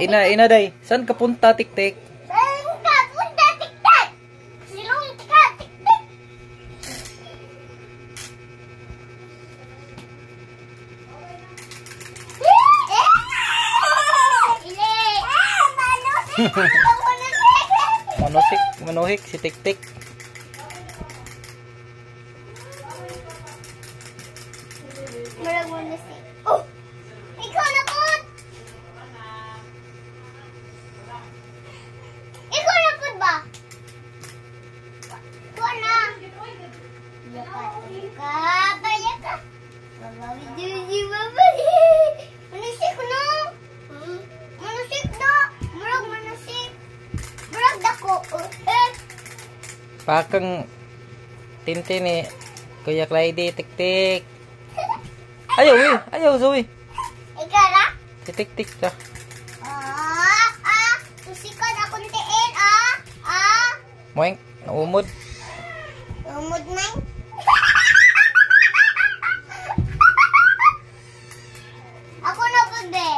Ina, ina day. Saan ka punta, tik-tik? Saan ka? Punta, tiktak! Silong ka! Malusik! Manusik, manuhik, si tik-tik. Marag pakeng tintin ni kuya Clyde tik tik Ayo wi ayaw zoe. Lah. tik tik ta ah ah tusikod kan aku tiin ah ah. Moink naumod umod man. Ako na po, be.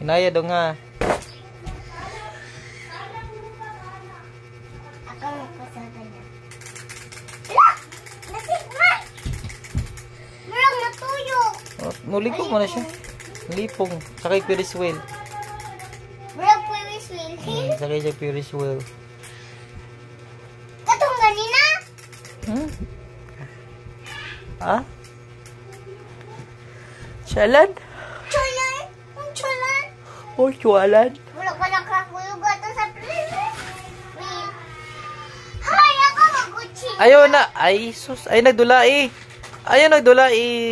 Hinaya daw nga. Ako na po sa kanya. Ala, nasigma. Marang natuyo. Oh, mo na siya. Lipong. Sakay Ferris wheel. Marang pwis will. Hmm, sakay siya Ferris wheel. Hmm? Ah? Salad? Chulan. Ang chulan. Oh, chualan. Wala ka lang kakulugo ito sa. Ayaw na. Ay, sus. Ay, nagdula eh. Ayaw nagdula eh.